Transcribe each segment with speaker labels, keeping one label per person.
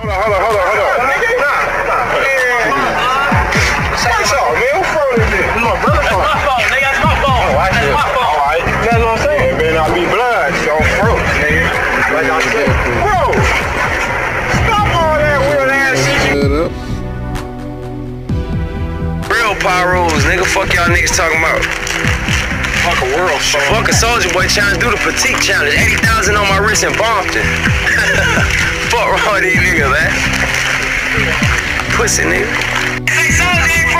Speaker 1: Hold on, hold on, hold on, hold on. Nah, Yeah. man. What's up, man? Who phone is this? This my brother's phone.
Speaker 2: My fault, nigga. That's my fault.
Speaker 1: Oh, I
Speaker 2: That's
Speaker 1: see.
Speaker 2: my fault.
Speaker 1: All right.
Speaker 2: That's what I'm saying.
Speaker 1: It better not be blood. So froze, nigga. Like I said. Bro! Stop all that weird ass shit
Speaker 3: Shut up.
Speaker 4: Real pyros, nigga. Fuck y'all niggas talking about.
Speaker 1: fuck a world song.
Speaker 4: Fuck a Soulja Boy challenge, do the petite challenge. 80,000 on my wrist in Bompton. Fuck with these niggas, man. Pussy nigga.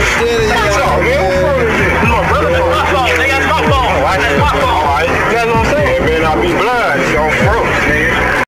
Speaker 4: outstanding.